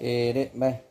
给的，来。